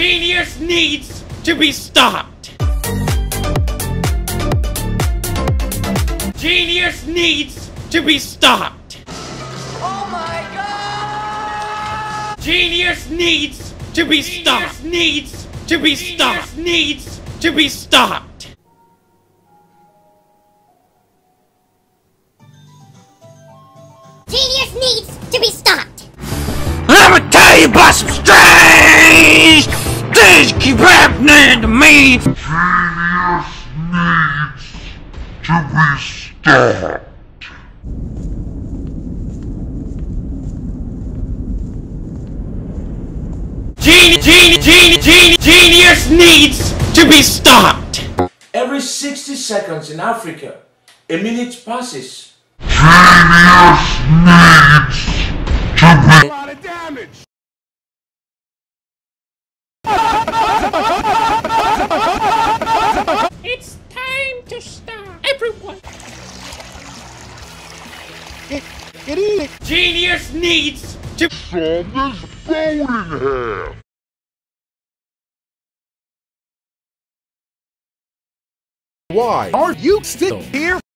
Genius needs to be stopped. Genius needs to be stopped. Oh my god! Genius needs to be stopped. Needs to be stopped. Needs to be stopped. Genius needs to be stopped. Let me tell you about some strange things keep happening to me. Genius, needs to be genius, genius, genius, genius needs to be stopped. Every 60 seconds in Africa, a minute passes. It's Genius needs to solve this bone in hair. Why are you still here?